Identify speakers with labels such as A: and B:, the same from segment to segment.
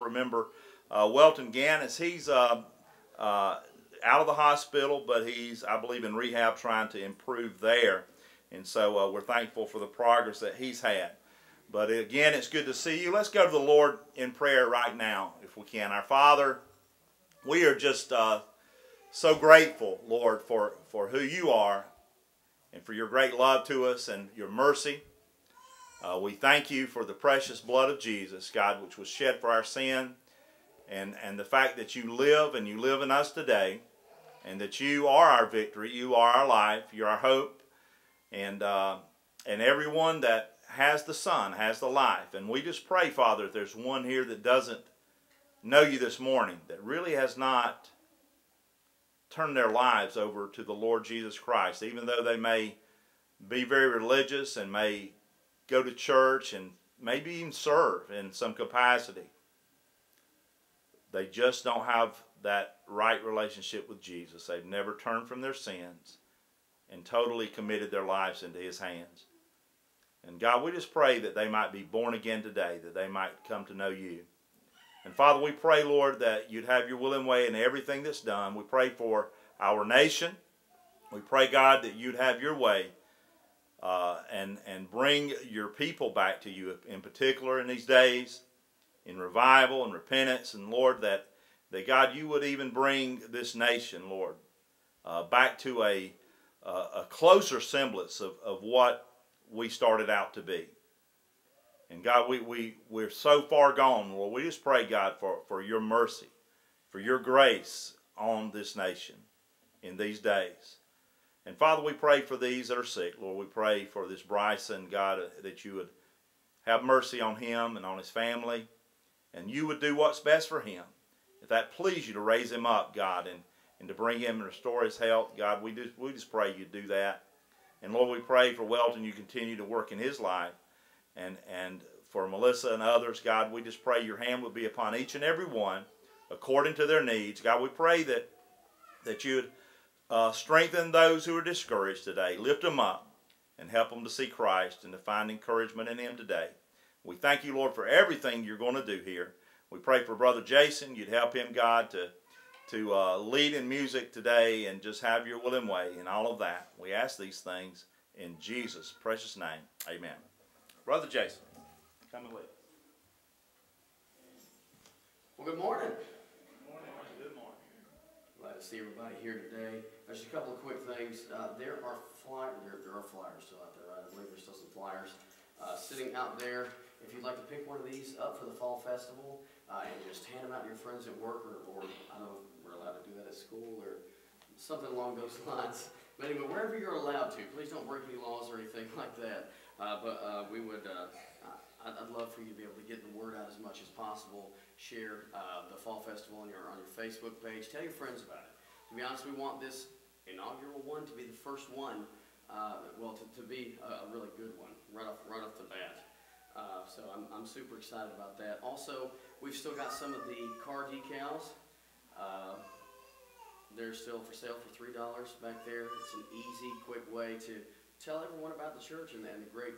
A: remember uh, Welton Gannis. He's uh, uh, out of the hospital, but he's, I believe, in rehab trying to improve there. And so uh, we're thankful for the progress that he's had. But again, it's good to see you. Let's go to the Lord in prayer right now, if we can. Our Father, we are just uh, so grateful, Lord, for, for who you are and for your great love to us and your mercy. Uh, we thank you for the precious blood of Jesus, God, which was shed for our sin, and, and the fact that you live and you live in us today, and that you are our victory, you are our life, you're our hope, and, uh, and everyone that has the Son has the life. And we just pray, Father, if there's one here that doesn't know you this morning, that really has not turned their lives over to the Lord Jesus Christ, even though they may be very religious and may go to church and maybe even serve in some capacity. They just don't have that right relationship with Jesus. They've never turned from their sins and totally committed their lives into His hands. And God, we just pray that they might be born again today, that they might come to know you. And Father, we pray, Lord, that you'd have your will and way in everything that's done. We pray for our nation. We pray, God, that you'd have your way uh, and, and bring your people back to you, in particular in these days, in revival and repentance. And Lord, that, that God, you would even bring this nation, Lord, uh, back to a, a closer semblance of, of what we started out to be. And God, we, we, we're so far gone, Lord. We just pray, God, for, for your mercy, for your grace on this nation in these days. And Father, we pray for these that are sick. Lord, we pray for this Bryson, God, uh, that you would have mercy on him and on his family, and you would do what's best for him. If that please you to raise him up, God, and, and to bring him and restore his health, God, we just, we just pray you do that. And Lord, we pray for Welton, you continue to work in his life. And, and for Melissa and others, God, we just pray your hand would be upon each and every one according to their needs. God, we pray that, that you would uh, strengthen those who are discouraged today. Lift them up and help them to see Christ and to find encouragement in Him today. We thank you, Lord, for everything you're going to do here. We pray for Brother Jason. You'd help him, God, to, to uh, lead in music today and just have your will and way and all of that. We ask these things in Jesus' precious name. Amen. Brother Jason, come and lead.
B: Well, good morning.
A: Good morning.
B: To see everybody here today. Just a couple of quick things. Uh, there are flyers. There, there are flyers still out there. Right? I believe there's still some flyers uh, sitting out there. If you'd like to pick one of these up for the fall festival uh, and just hand them out to your friends at work, or, or I don't know if we're allowed to do that at school or something along those lines. But anyway, wherever you're allowed to, please don't break any laws or anything like that. Uh, but uh, we would. Uh, I'd, love for you to be able to get the word out as much as possible. Share uh, the fall festival on your on your Facebook page. Tell your friends about it. To be honest, we want this inaugural one to be the first one, uh, well, to, to be a, a, really good one right off right off the bat. Uh, so I'm, I'm super excited about that. Also, we've still got some of the car decals. Uh, they're still for sale for three dollars back there. It's an easy, quick way to tell everyone about the church and, and the great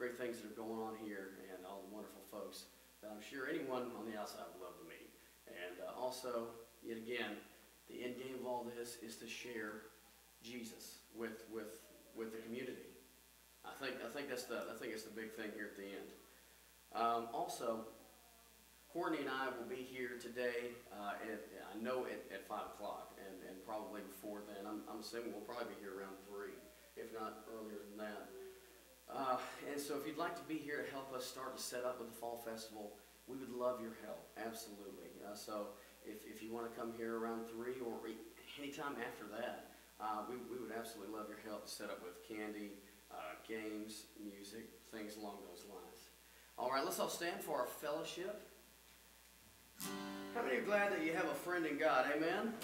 B: great things that are going on here and all the wonderful folks that I'm sure anyone on the outside would love to meet. And uh, also, yet again, the end game of all this is to share Jesus with with with the community. I think I think that's the I think it's the big thing here at the end. Um, also, Courtney and I will be here today. Uh, at, I know at, at five o'clock, and, and probably before then. I'm, I'm assuming we'll probably be here around three, if not earlier than that. Uh, and so, if you'd like to be here to help us start to set up with the fall festival, we would love your help. Absolutely. Uh, so, if, if you want to come here around three or anytime after that, uh, we, we would absolutely love your help to set up with candy, uh, games, music, things along those lines. All right, let's all stand for our fellowship. How many are glad that you have a friend in God? Amen?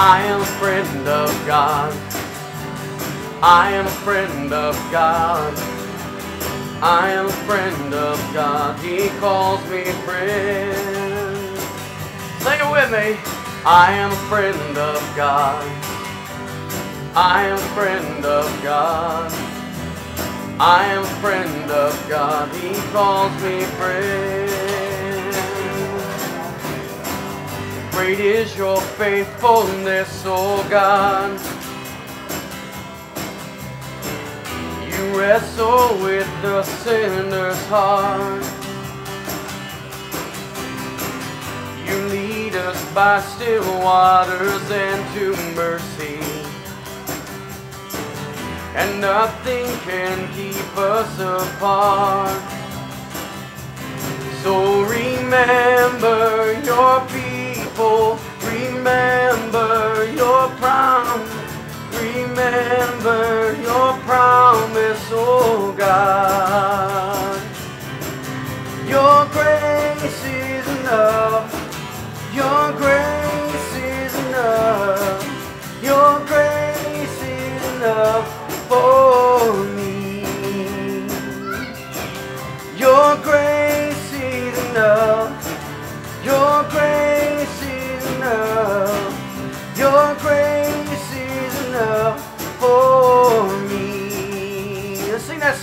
B: I am a friend of God. I am a friend of God. I am a friend of God. He calls me friend. Sing it with me. I am a friend of God. I am a friend of God. I am a friend of God. He calls me friend. Great is your faithfulness, O oh God. You wrestle with the sinner's heart. You lead us by still waters and to mercy. And nothing can keep us apart. So remember your people, remember your promise, remember your promise, oh God. Your grace is enough, your grace is enough, your grace is enough for me. Your grace is enough.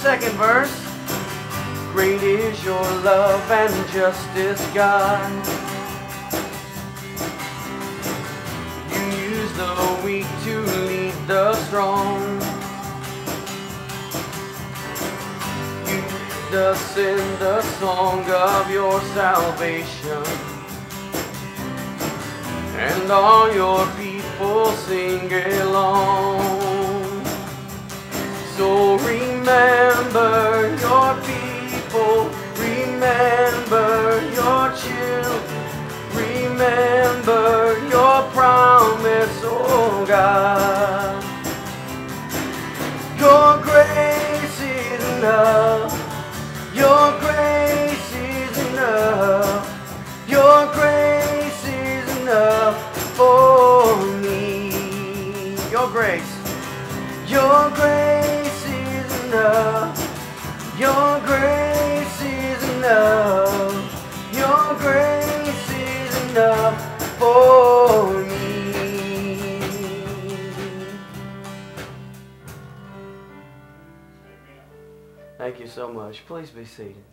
B: Second verse. Great is your love and justice, God. You use the weak to lead the strong. You lead us in the song of your salvation. And all your people sing along. So remember your people, remember your children, remember your promise, oh God. Your grace is enough. Your grace is enough. Your grace is enough for me. Your grace. Your grace so much. Please be seated.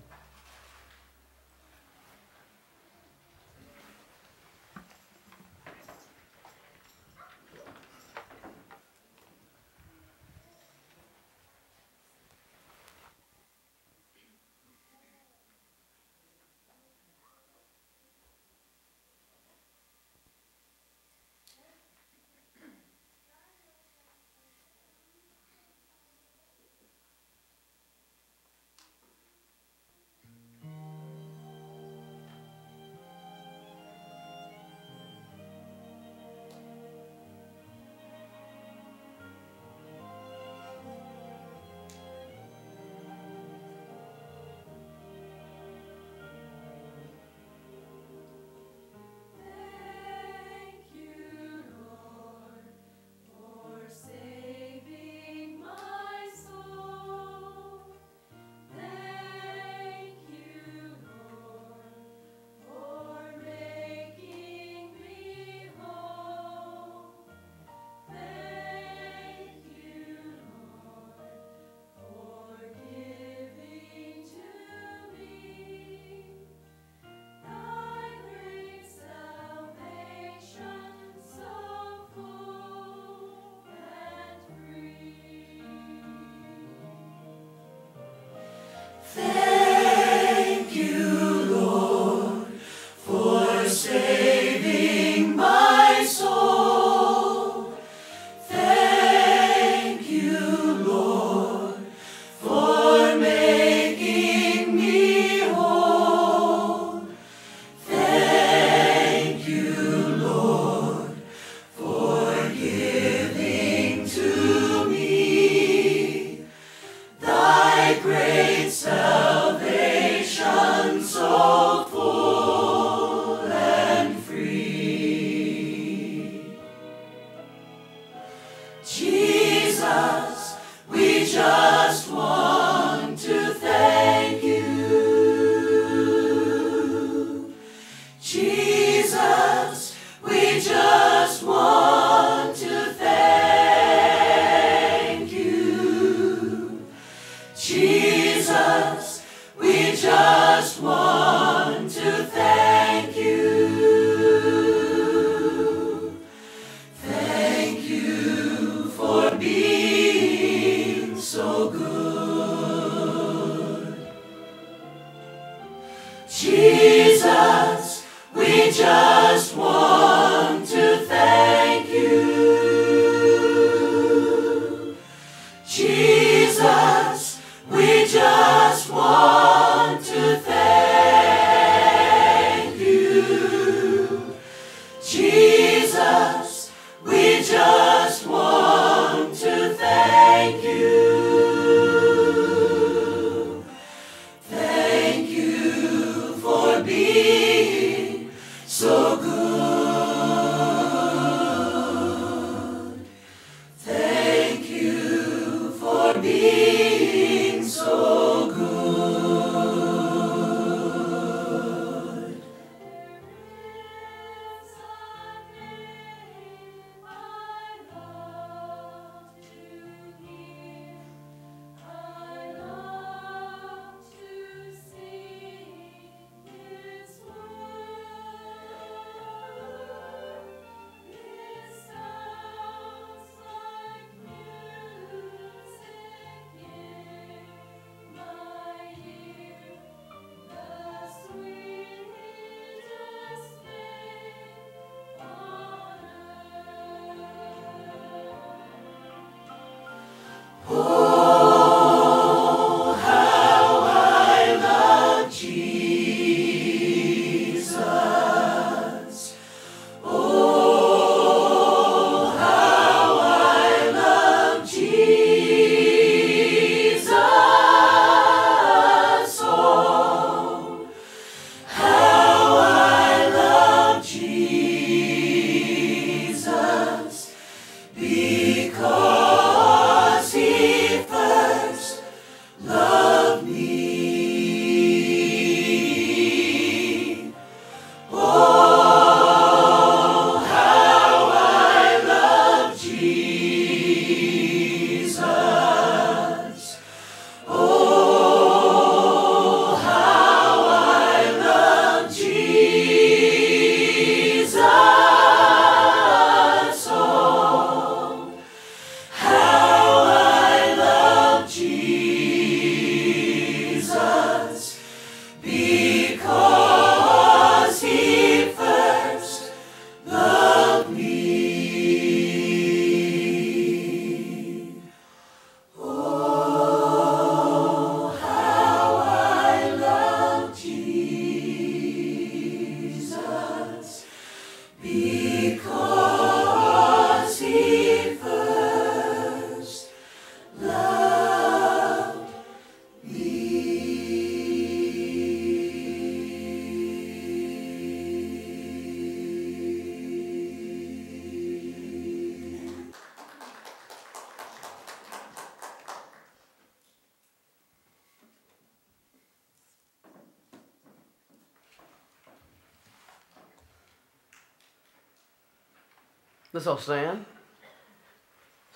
B: Let's all stand.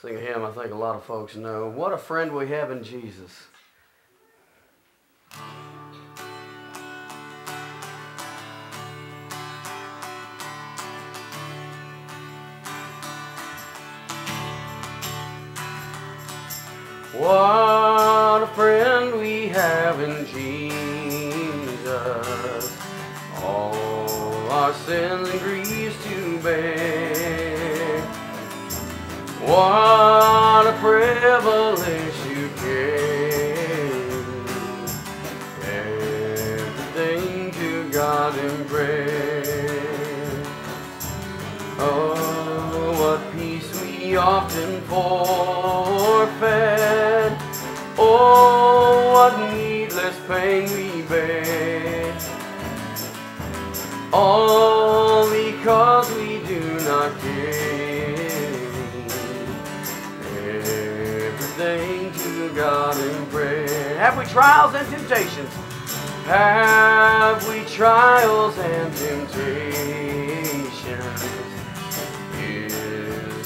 B: Sing a hymn I think a lot of folks know. What a friend we have in Jesus.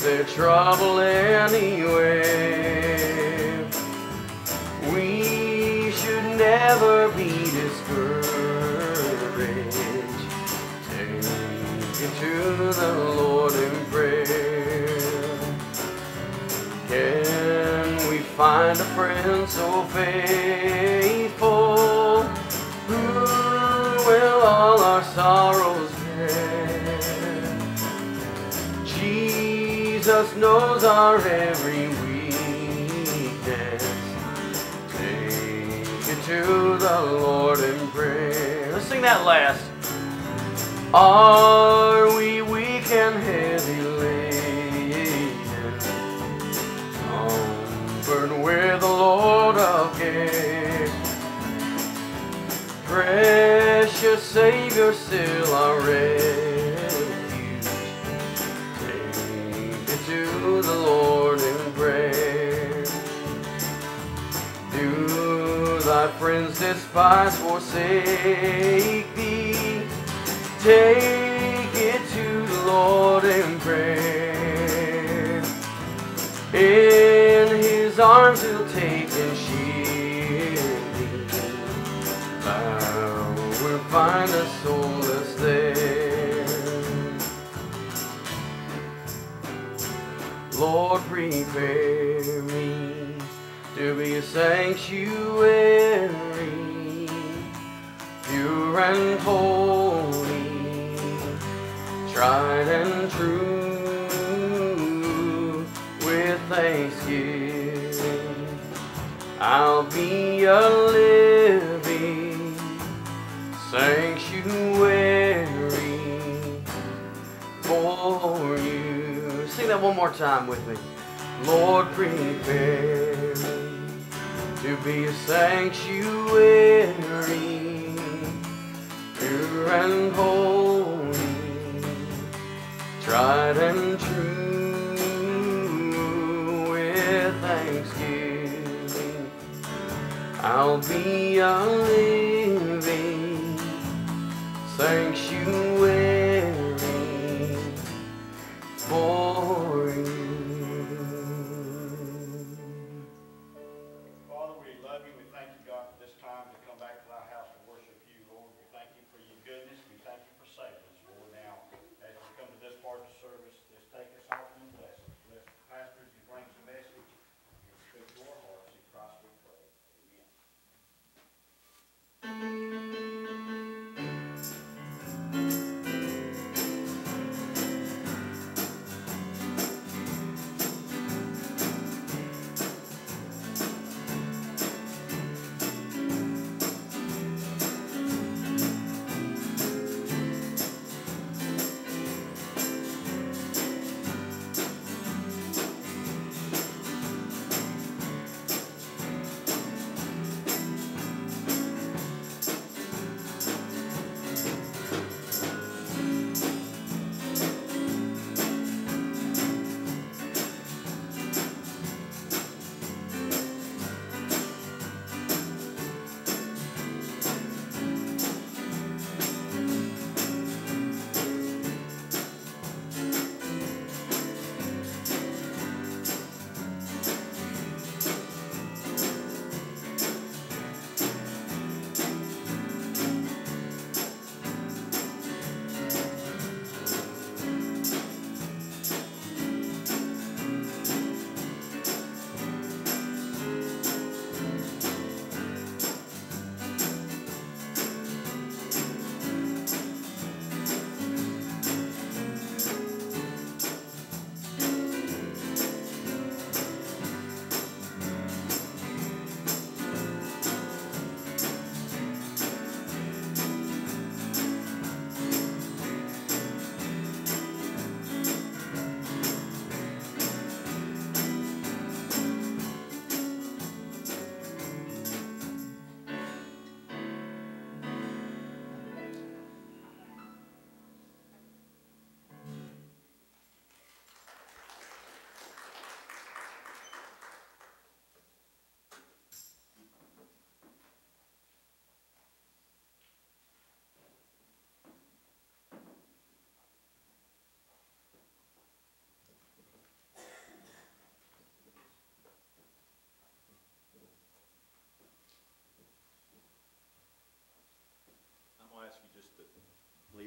B: There trouble anywhere? We should never be discouraged. Take it to the Lord in prayer. Can we find a friend so faithful Jesus knows our every weakness. Take it to the Lord in prayer. Let's sing that last. Are we weak and heavy laden? Comfort with the Lord of care. Precious Savior, still our rest. Prayer. Do thy friends despise, forsake thee? Take it to the Lord in prayer. In his arms he'll take and shield thee. Thou wilt find a solace Lord, prepare me to be a sanctuary, pure and holy, tried and true, with thanksgiving. I'll be a living sanctuary one more time with me. Lord, prepare to be a sanctuary, pure and holy, tried and true with thanksgiving. I'll be a living sanctuary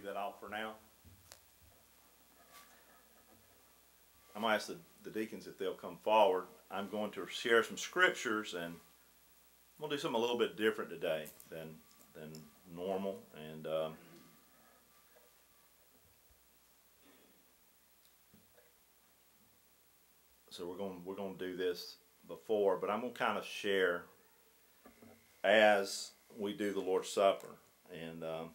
A: leave that off for now. I'm gonna ask the, the deacons if they'll come forward. I'm going to share some scriptures and we'll do something a little bit different today than, than normal and, um, so we're going we're going to do this before, but I'm going to kind of share as we do the Lord's Supper, and um,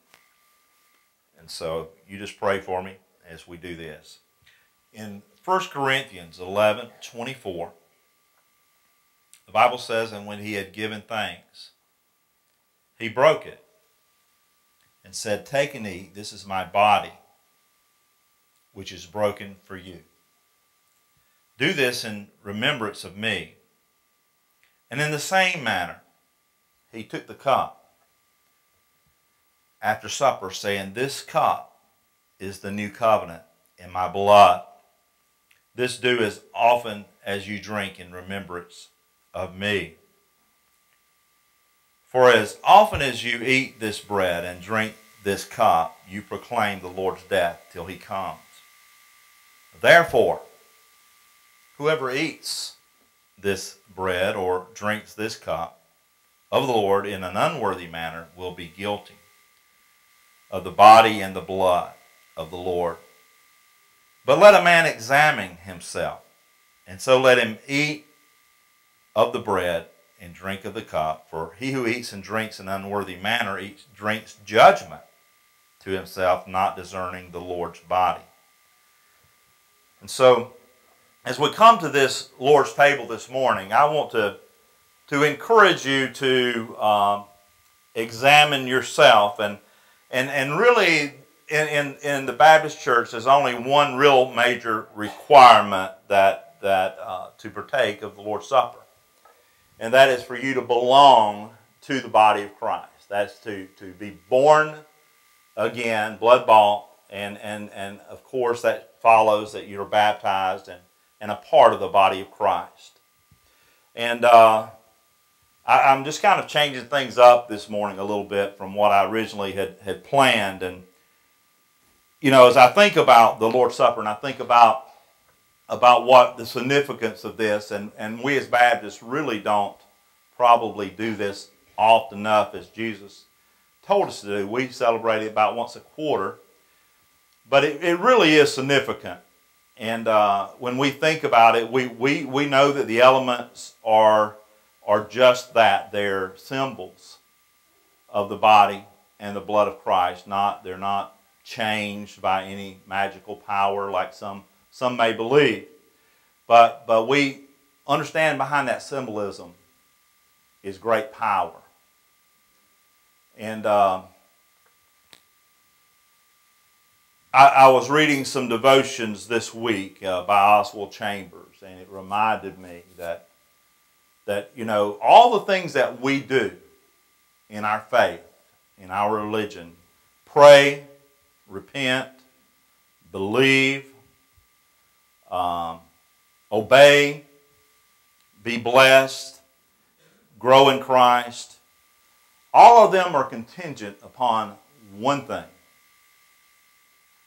A: and so you just pray for me as we do this. In 1 Corinthians 11, 24, the Bible says, And when he had given thanks, he broke it and said, Take and eat, this is my body, which is broken for you. Do this in remembrance of me. And in the same manner, he took the cup after supper, saying, This cup is the new covenant in my blood. This do as often as you drink in remembrance of me. For as often as you eat this bread and drink this cup, you proclaim the Lord's death till he comes. Therefore, whoever eats this bread or drinks this cup of the Lord in an unworthy manner will be guilty of the body and the blood of the Lord. But let a man examine himself, and so let him eat of the bread and drink of the cup. For he who eats and drinks in an unworthy manner eats, drinks judgment to himself, not discerning the Lord's body. And so, as we come to this Lord's table this morning, I want to, to encourage you to um, examine yourself. And, and, and really, in, in, in the Baptist church, there's only one real major requirement that, that uh, to partake of the Lord's Supper and that is for you to belong to the body of Christ. That's to, to be born again, blood bought, and, and, and of course that follows that you're baptized and, and a part of the body of Christ. And uh, I, am just kind of changing things up this morning a little bit from what I originally had, had planned. And, you know, as I think about the Lord's Supper and I think about about what the significance of this, and, and we as Baptists really don't probably do this often enough as Jesus told us to do. We celebrate it about once a quarter, but it, it really is significant. And uh, when we think about it, we, we, we know that the elements are, are just that. They're symbols of the body and the blood of Christ. Not, they're not changed by any magical power like some some may believe. But, but we understand behind that symbolism is great power. And uh, I, I, was reading some devotions this week uh, by Oswald Chambers, and it reminded me that, that, you know, all the things that we do in our faith, in our religion, pray, repent, believe, um, obey, be blessed, grow in Christ. All of them are contingent upon one thing,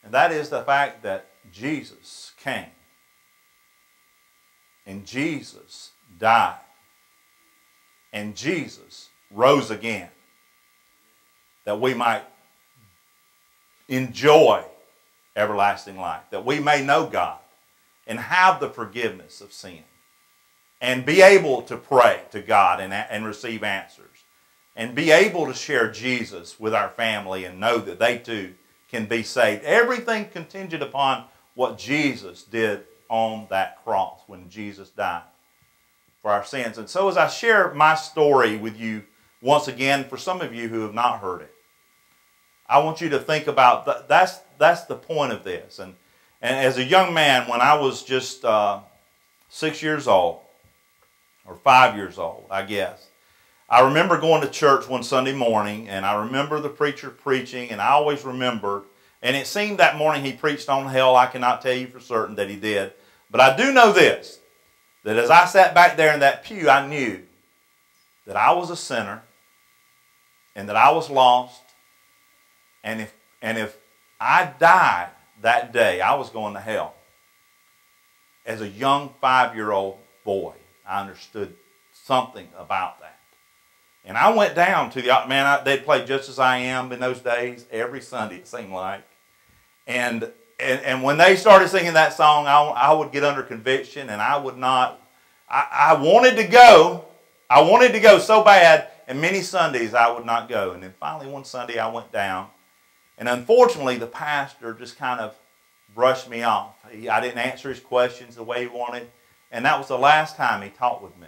A: and that is the fact that Jesus came and Jesus died and Jesus rose again that we might enjoy everlasting life, that we may know God and have the forgiveness of sin and be able to pray to God and, and receive answers and be able to share Jesus with our family and know that they too can be saved. Everything contingent upon what Jesus did on that cross when Jesus died for our sins. And so as I share my story with you once again, for some of you who have not heard it, I want you to think about th- that's that's the point of this. And and as a young man, when I was just uh, six years old, or five years old, I guess, I remember going to church one Sunday morning, and I remember the preacher preaching, and I always remembered, and it seemed that morning he preached on hell. I cannot tell you for certain that he did. But I do know this that as I sat back there in that pew, I knew that I was a sinner and that I was lost. And if, and if I died that day, I was going to hell. As a young five year old boy, I understood something about that. And I went down to the, man, I, they'd play Just As I Am in those days every Sunday, it seemed like. And, and, and when they started singing that song, I, I would get under conviction and I would not, I, I wanted to go. I wanted to go so bad, and many Sundays I would not go. And then finally one Sunday I went down and unfortunately, the pastor just kind of brushed me off. He, I didn't answer his questions the way he wanted. And that was the last time he talked with me.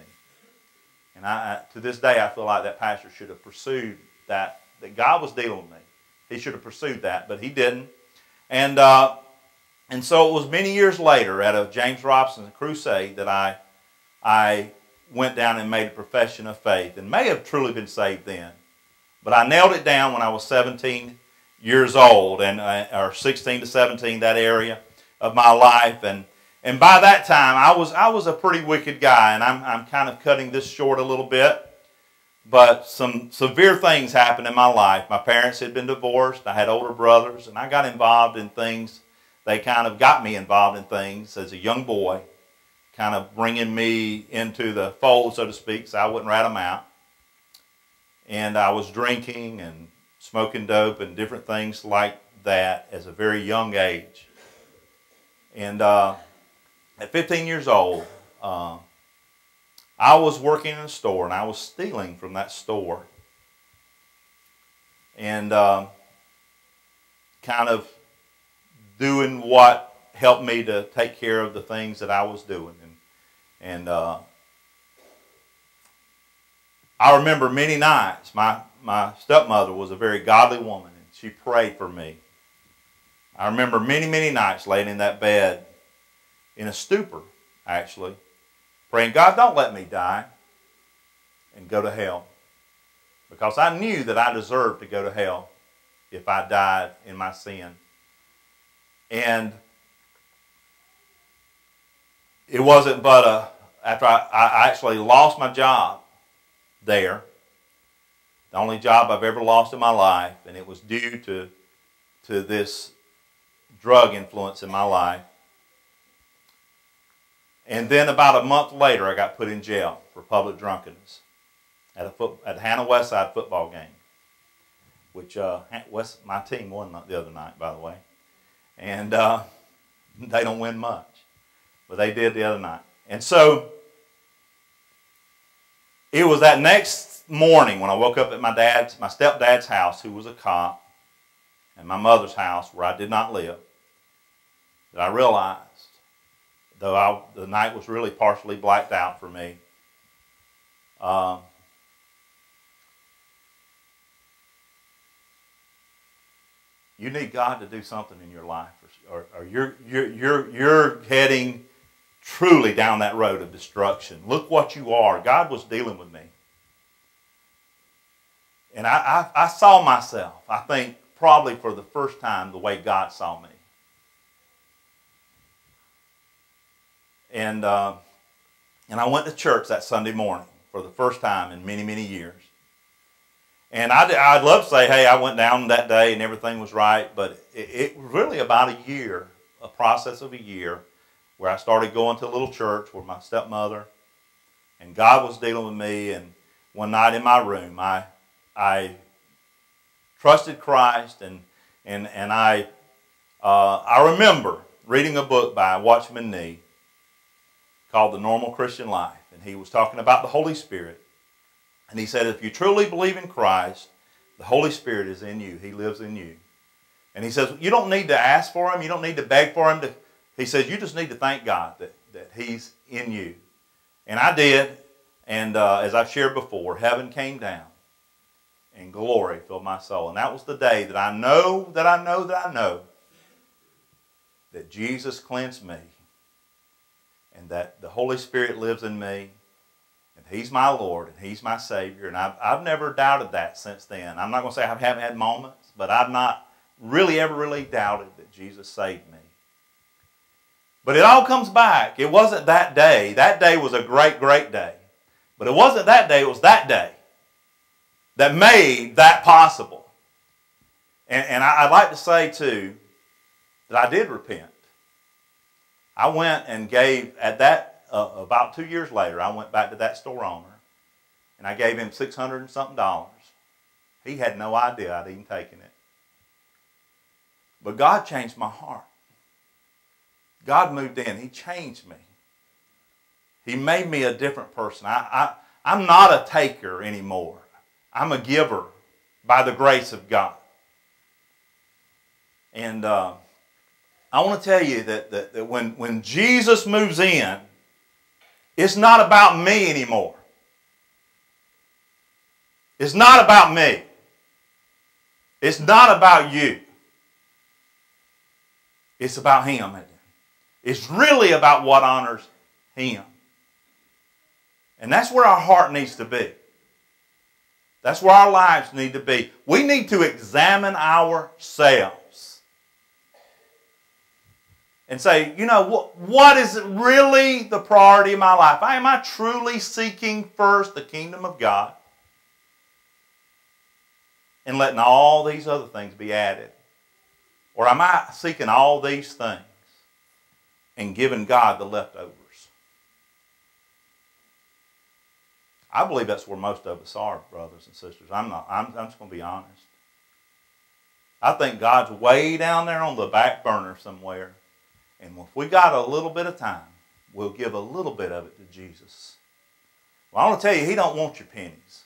A: And I, to this day, I feel like that pastor should have pursued that, that God was dealing with me. he should have pursued that, but he didn't. And uh, and so it was many years later at a James Robison crusade that I I went down and made a profession of faith and may have truly been saved then. But I nailed it down when I was 17 years old and uh, or 16 to 17 that area of my life and and by that time I was I was a pretty wicked guy and I'm I'm kind of cutting this short a little bit but some severe things happened in my life. My parents had been divorced. I had older brothers and I got involved in things they kind of got me involved in things as a young boy kind of bringing me into the fold so to speak so I wouldn't rat them out and I was drinking and smoking dope and different things like that as a very young age. And uh, at 15 years old, uh, I was working in a store and I was stealing from that store. And uh, kind of doing what helped me to take care of the things that I was doing. And, and uh, I remember many nights, my, my stepmother was a very godly woman, and she prayed for me. I remember many, many nights laying in that bed in a stupor, actually, praying, God, don't let me die and go to hell. Because I knew that I deserved to go to hell if I died in my sin. And it wasn't but a, after I, I actually lost my job there. The only job I've ever lost in my life, and it was due to, to this drug influence in my life. And then about a month later, I got put in jail for public drunkenness at a foot, at Hanna Westside football game, which uh, West, my team won the other night, by the way. And uh, they don't win much, but they did the other night. And so it was that next morning when I woke up at my dad's, my stepdad's house, who was a cop, and my mother's house, where I did not live, that I realized, though I, the night was really partially blacked out for me, um, you need God to do something in your life, or, or you're, you're, you're, you're heading truly down that road of destruction. Look what you are. God was dealing with me. And I, I, I, saw myself, I think, probably for the first time the way God saw me. And, uh, and I went to church that Sunday morning for the first time in many, many years. And I'd, I'd love to say, hey, I went down that day and everything was right, but it, it was really about a year, a process of a year where I started going to a little church with my stepmother, and God was dealing with me. And one night in my room, I I trusted Christ, and and and I uh, I remember reading a book by Watchman Nee called The Normal Christian Life, and he was talking about the Holy Spirit, and he said if you truly believe in Christ, the Holy Spirit is in you; He lives in you. And he says you don't need to ask for him, you don't need to beg for him to he says, You just need to thank God that, that He's in you. And I did. And uh, as I've shared before, heaven came down and glory filled my soul. And that was the day that I know, that I know, that I know that Jesus cleansed me and that the Holy Spirit lives in me and He's my Lord and He's my Savior. And I've, I've never doubted that since then. I'm not going to say I haven't had moments, but I've not really ever really doubted that Jesus saved me. But it all comes back. It wasn't that day. That day was a great, great day. But it wasn't that day, it was that day that made that possible. And, and I, would like to say, too, that I did repent. I went and gave, at that, uh, about two years later, I went back to that store owner and I gave him 600 and something dollars. He had no idea I'd even taken it. But God changed my heart. God moved in. He changed me. He made me a different person. I, I, I'm not a taker anymore. I'm a giver by the grace of God. And uh, I want to tell you that, that, that when, when Jesus moves in, it's not about me anymore. It's not about me. It's not about you. It's about Him. It's really about what honors Him. And that's where our heart needs to be. That's where our lives need to be. We need to examine ourselves and say, you know, what, what is really the priority of my life? Am I truly seeking first the kingdom of God and letting all these other things be added? Or am I seeking all these things and giving God the leftovers? I believe that's where most of us are, brothers and sisters. I'm not. I'm, I'm just going to be honest. I think God's way down there on the back burner somewhere, and if we got a little bit of time, we'll give a little bit of it to Jesus. Well, I want to tell you, He don't want your pennies.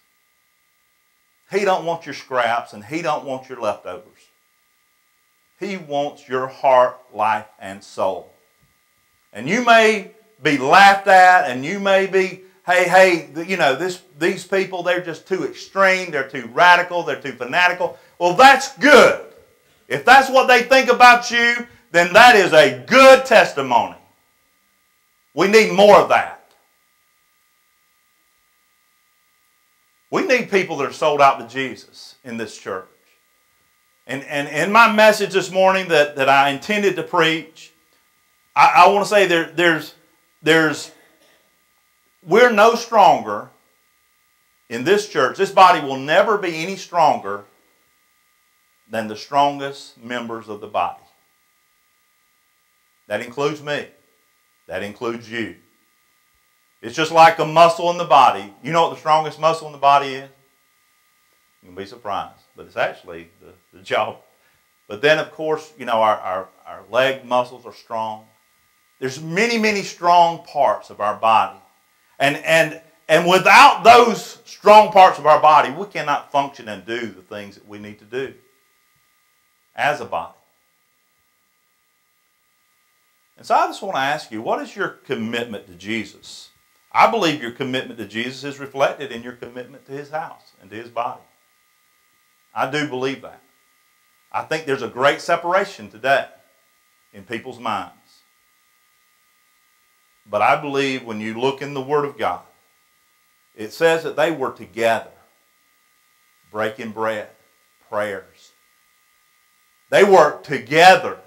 A: He don't want your scraps, and He don't want your leftovers. He wants your heart, life, and soul. And you may be laughed at, and you may be hey, hey, you know, this, these people, they're just too extreme, they're too radical, they're too fanatical. Well, that's good. If that's what they think about you, then that is a good testimony. We need more of that. We need people that are sold out to Jesus in this church. And, and in my message this morning that, that I intended to preach, I, I want to say there, there's, there's we're no stronger in this church. This body will never be any stronger than the strongest members of the body. That includes me. That includes you. It's just like a muscle in the body. You know what the strongest muscle in the body is? You'll be surprised, but it's actually the, the jaw. But then, of course, you know, our, our, our leg muscles are strong. There's many, many strong parts of our body. And, and, and without those strong parts of our body, we cannot function and do the things that we need to do as a body. And so I just want to ask you, what is your commitment to Jesus? I believe your commitment to Jesus is reflected in your commitment to his house and to his body. I do believe that. I think there's a great separation today in people's minds. But I believe when you look in the Word of God, it says that they were together, breaking bread, prayers. They worked together,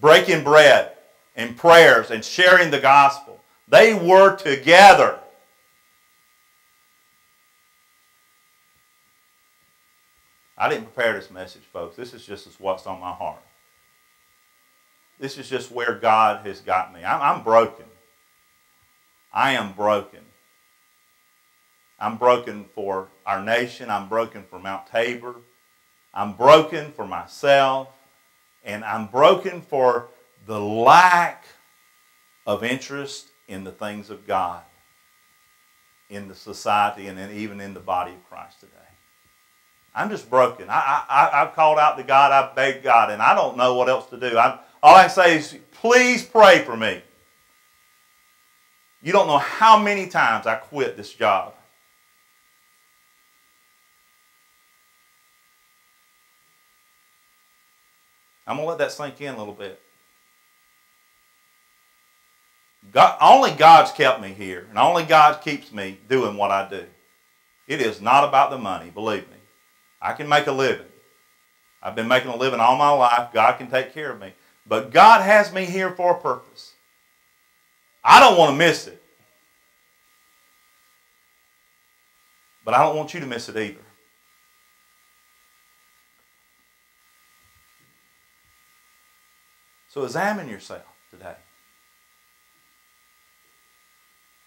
A: breaking bread and prayers and sharing the gospel. They were together. I didn't prepare this message, folks. This is just what's on my heart. This is just where God has got me. I'm, I'm broken. I am broken. I'm broken for our nation. I'm broken for Mount Tabor. I'm broken for myself. And I'm broken for the lack of interest in the things of God in the society and even in the body of Christ today. I'm just broken. I, I, I've called out to God. I've begged God, and I don't know what else to do. i all I say is, please pray for me. You don't know how many times I quit this job. I'm going to let that sink in a little bit. God, only God's kept me here, and only God keeps me doing what I do. It is not about the money, believe me. I can make a living. I've been making a living all my life. God can take care of me. But God has me here for a purpose. I don't want to miss it. But I don't want you to miss it either. So examine yourself today.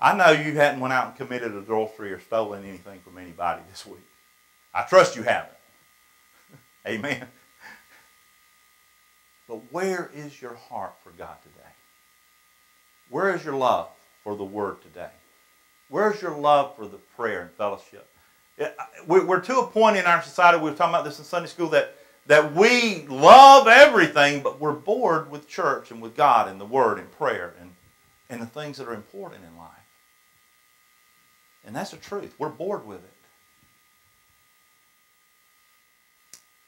A: I know you hadn't went out and committed adultery or stolen anything from anybody this week. I trust you haven't. Amen. But where is your heart for God today? Where is your love for the Word today? Where's your love for the prayer and fellowship? We're to a point in our society, we were talking about this in Sunday school, that, that we love everything, but we're bored with church and with God and the Word and prayer and, and the things that are important in life. And that's the truth. We're bored with it.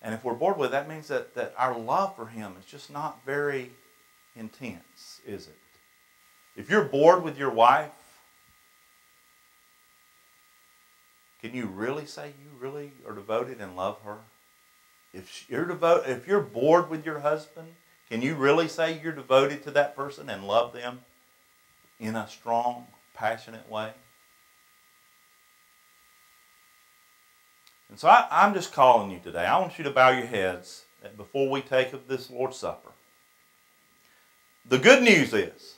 A: And if we're bored with it, that means that, that our love for Him is just not very intense, is it? If you're bored with your wife, can you really say you really are devoted and love her? If you're devoted, if you're bored with your husband, can you really say you're devoted to that person and love them in a strong, passionate way? And so I, I'm just calling you today. I want you to bow your heads before we take of this Lord's Supper. The good news is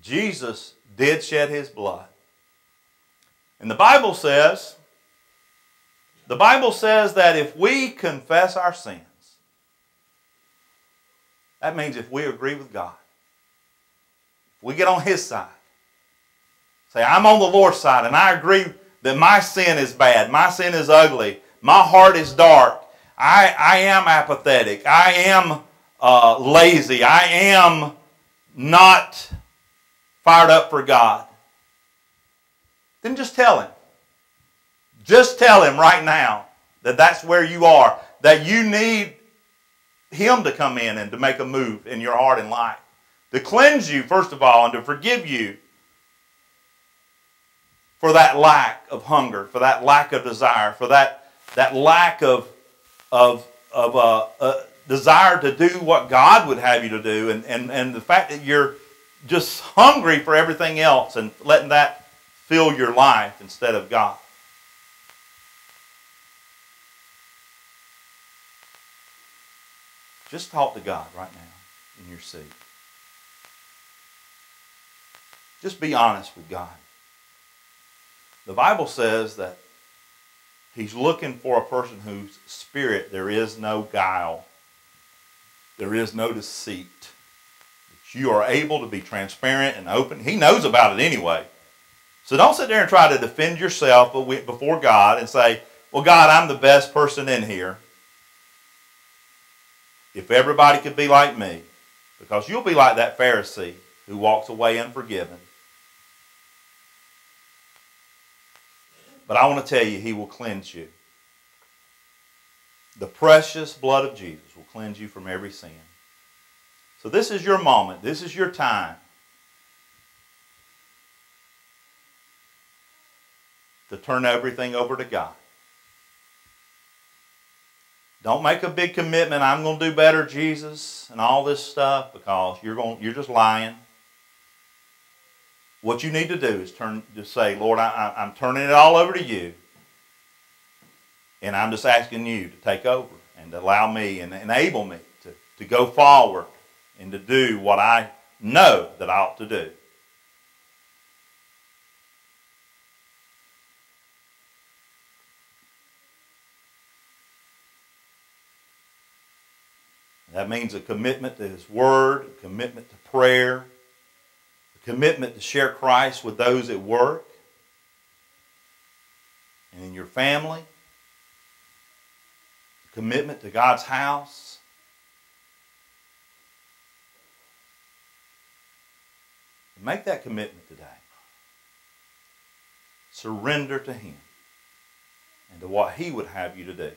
A: Jesus did shed his blood. And the Bible says, the Bible says that if we confess our sins, that means if we agree with God, if we get on his side, say, I'm on the Lord's side and I agree that my sin is bad, my sin is ugly, my heart is dark, I, I am apathetic, I am uh, lazy, I am not fired up for God, then just tell Him. Just tell Him right now that that's where you are, that you need Him to come in and to make a move in your heart and life, to cleanse you, first of all, and to forgive you for that lack of hunger, for that lack of desire, for that, that lack of, of, of uh, uh, desire to do what God would have you to do, and, and, and the fact that you're just hungry for everything else and letting that fill your life instead of God. Just talk to God right now in your seat. Just be honest with God. The Bible says that He's looking for a person whose spirit there is no guile, there is no deceit. That you are able to be transparent and open. He knows about it anyway. So don't sit there and try to defend yourself before God and say, Well, God, I'm the best person in here. If everybody could be like me, because you'll be like that Pharisee who walks away unforgiven But I want to tell you, He will cleanse you. The precious blood of Jesus will cleanse you from every sin. So this is your moment. This is your time. To turn everything over to God. Don't make a big commitment. I'm going to do better, Jesus, and all this stuff because you're going. You're just lying. What you need to do is turn to say, Lord, I, I'm turning it all over to you. And I'm just asking you to take over and allow me and enable me to, to go forward and to do what I know that I ought to do. That means a commitment to His Word, a commitment to prayer, commitment to share Christ with those at work and in your family, commitment to God's house. Make that commitment today. Surrender to Him and to what He would have you to do.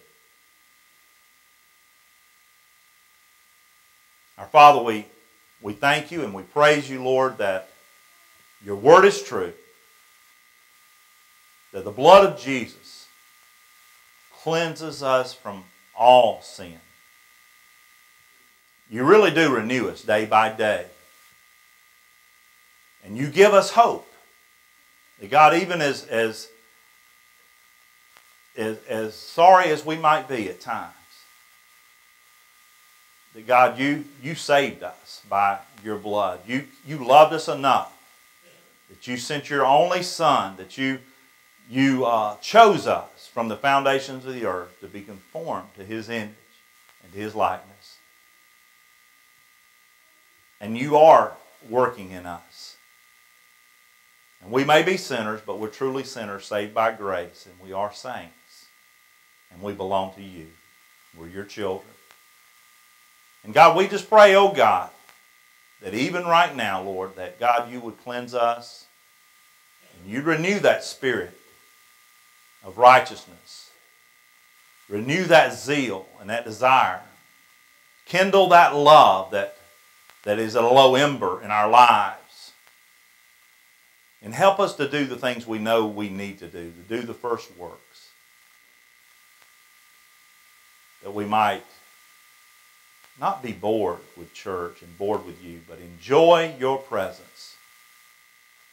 A: Our Father, we, we thank you and we praise you, Lord, that your word is true. That the blood of Jesus cleanses us from all sin. You really do renew us day by day. And you give us hope. That God, even as, as, as, as sorry as we might be at times, that God, you, you saved us by your blood. You, you loved us enough that you sent your only Son, that you, you uh, chose us from the foundations of the earth to be conformed to His image and His likeness. And you are working in us. And we may be sinners, but we're truly sinners saved by grace, and we are saints. And we belong to you. We're your children. And God, we just pray, oh God, that even right now, Lord, that God, you would cleanse us and you'd renew that spirit of righteousness, Renew that zeal and that desire. Kindle that love that, that is a low ember in our lives. And help us to do the things we know we need to do, to do the first works. That we might not be bored with church and bored with you, but enjoy your presence.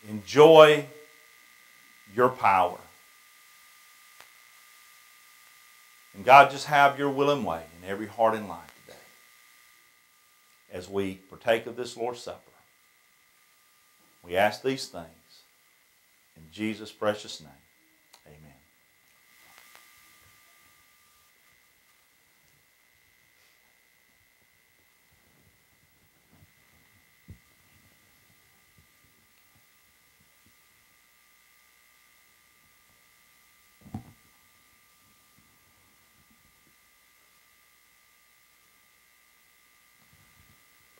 A: Enjoy your power. And God, just have your will and way in every heart and life today as we partake of this Lord's Supper. We ask these things in Jesus' precious name. Amen.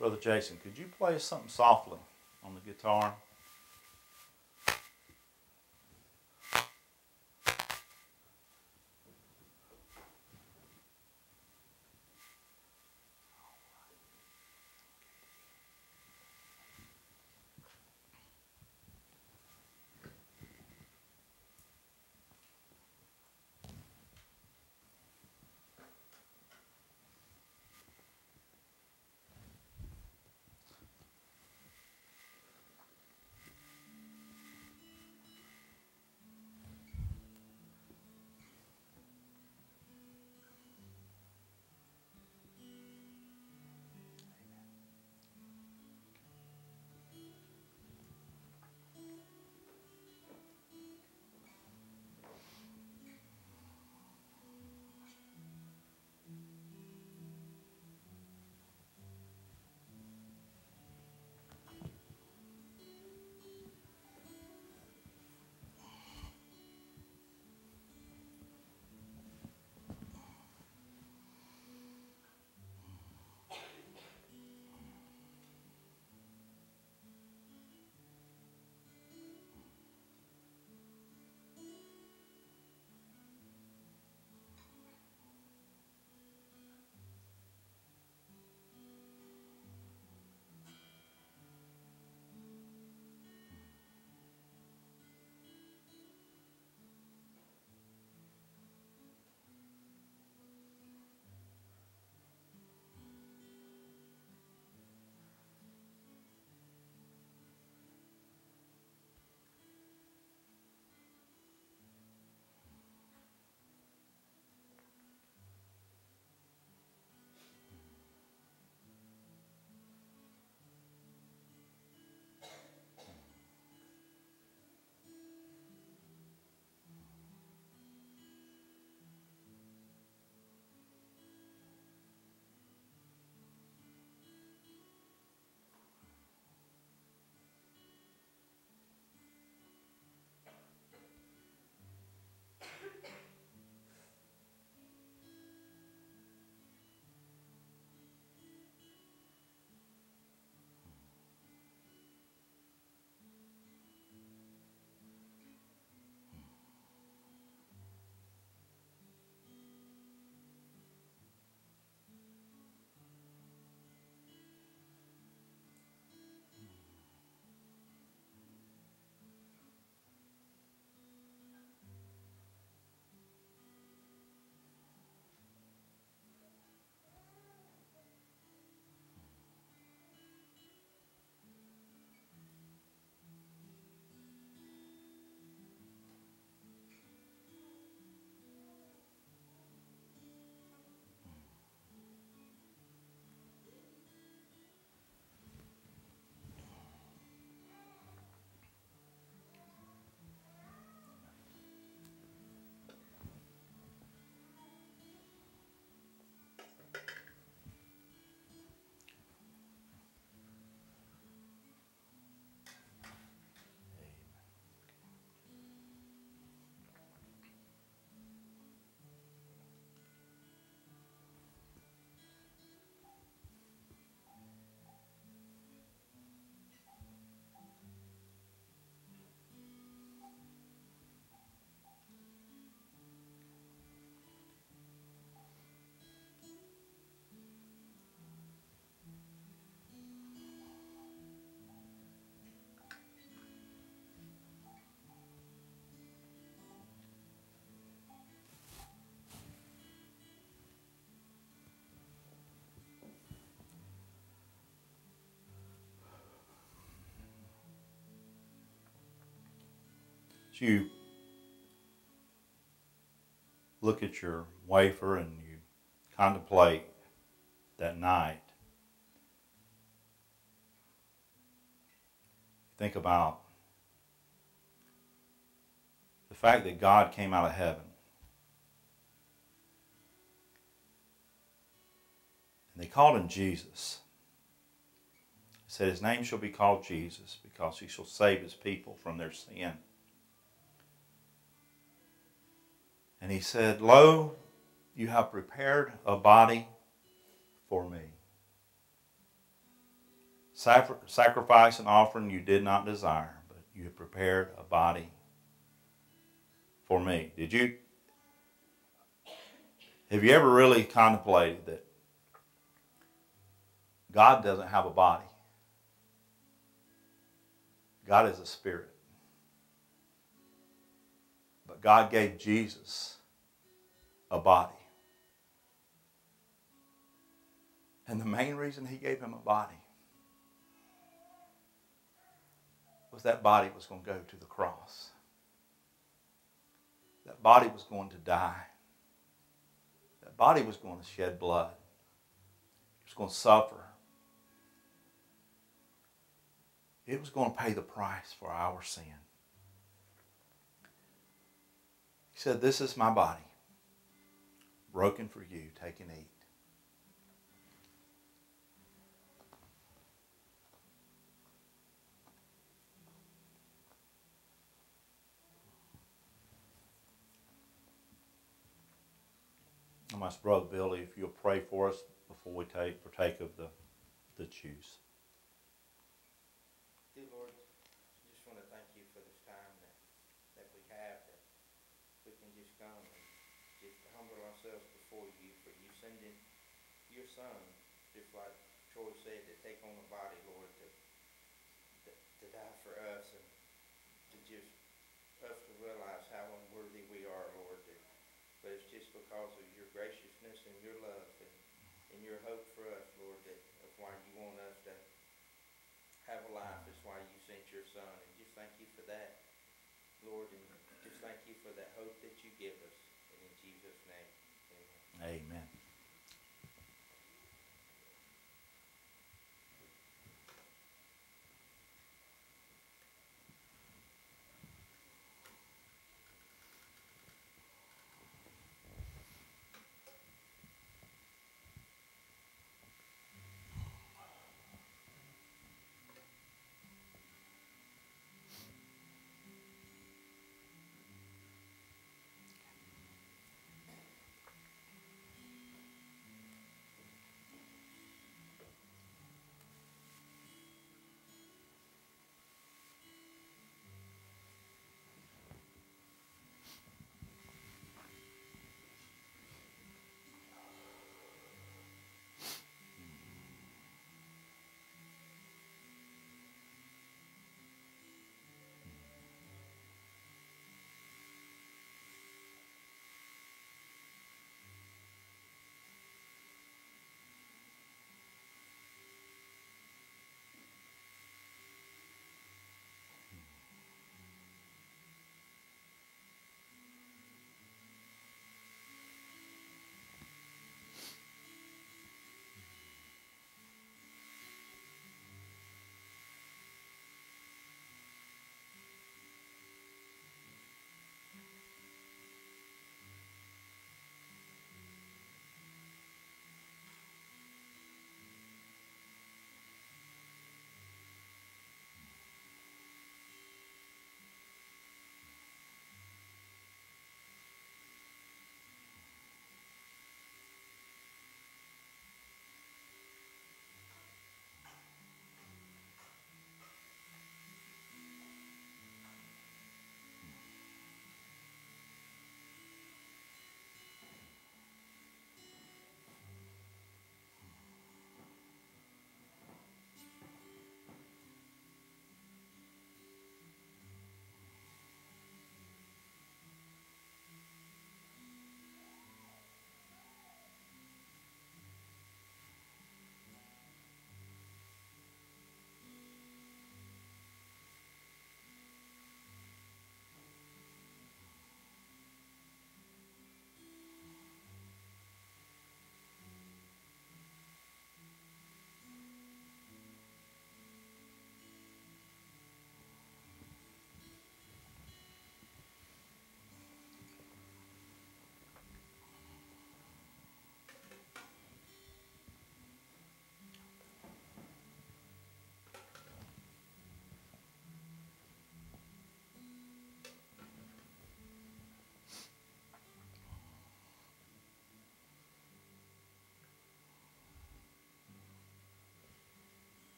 A: Brother Jason, could you play something softly on the guitar? You look at your wafer and you contemplate that night, think about the fact that God came out of heaven and they called him Jesus. He said, His name shall be called Jesus because he shall save his people from their sin. And he said, Lo, you have prepared a body for me. Sacrifice and offering you did not desire, but you have prepared a body for me. Did you? Have you ever really contemplated that God doesn't have a body? God is a spirit. God gave Jesus a body. And the main reason he gave him a body was that body was going to go to the cross. That body was going to die. That body was going to shed blood. It was going to suffer. It was going to pay the price for our sin. Said, This is my body, broken for you. Take and eat. I'm ask Brother Billy if you'll pray for us before we take partake of the, the juice.
C: Dear Lord, I just want to thank you for this time that, that we have, that we can just come and just humble ourselves before you, for you sending your son, just like Troy said, to take on a body, Lord, to, to, die for us and to just us to realize how unworthy we are, Lord. But it's just because of your graciousness and your love and, and your hope for us, Lord, that of why you want us to have a life is why you sent your son. And just thank you for that, Lord, and just thank you for that hope that you give us. And in Jesus' name, amen.
A: Amen.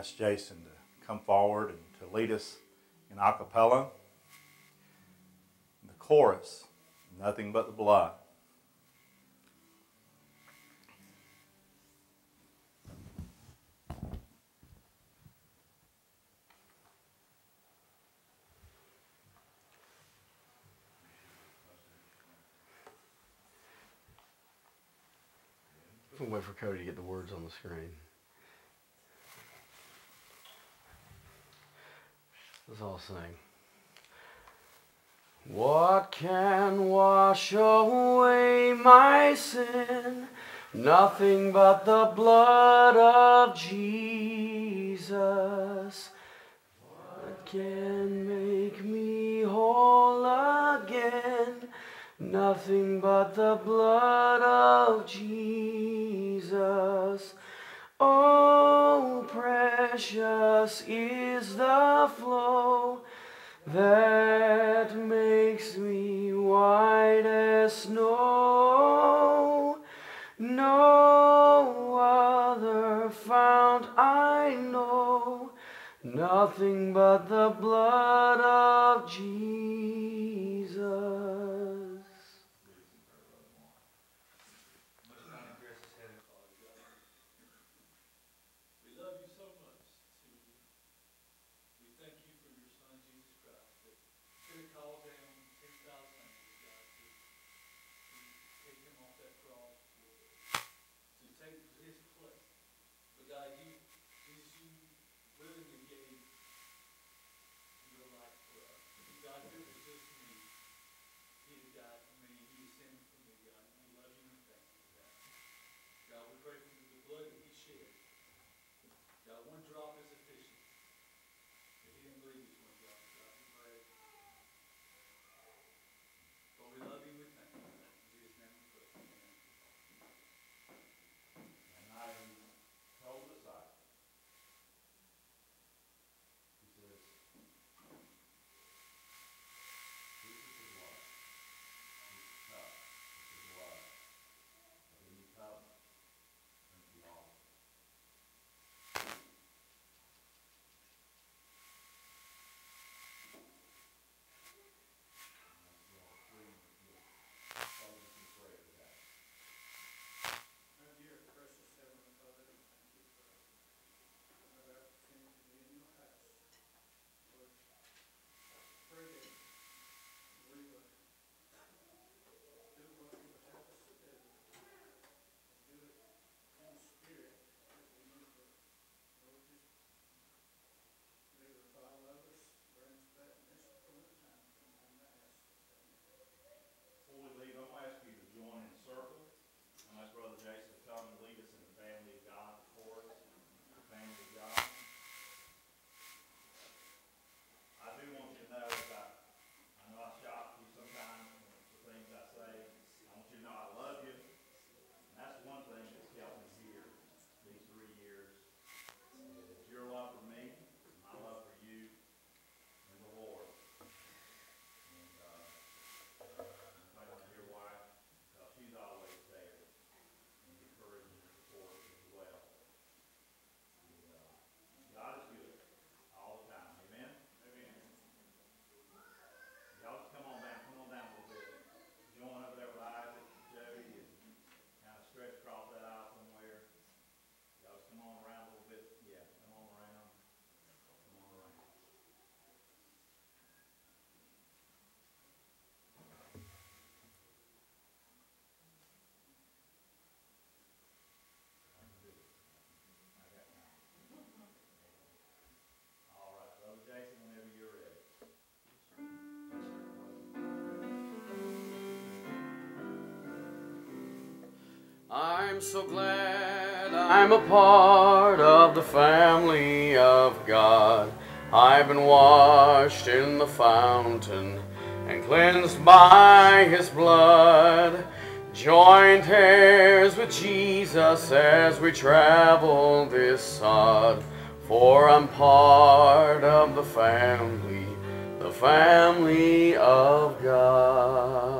A: ask Jason to come forward and to lead us in a cappella. The chorus, Nothing But the Blood.
B: We'll wait for Cody to get the words on the screen. This whole thing. What can wash away my sin? Nothing but the blood of Jesus. What can make me whole again? Nothing but the blood of Jesus. Oh, precious is the flow that makes me white as snow. No other fount I know, nothing but the So glad I'm a part of the family of God. I've been washed in the fountain and cleansed by his blood. Joined heirs with Jesus as we travel this sod. For I'm part of the family, the family of God.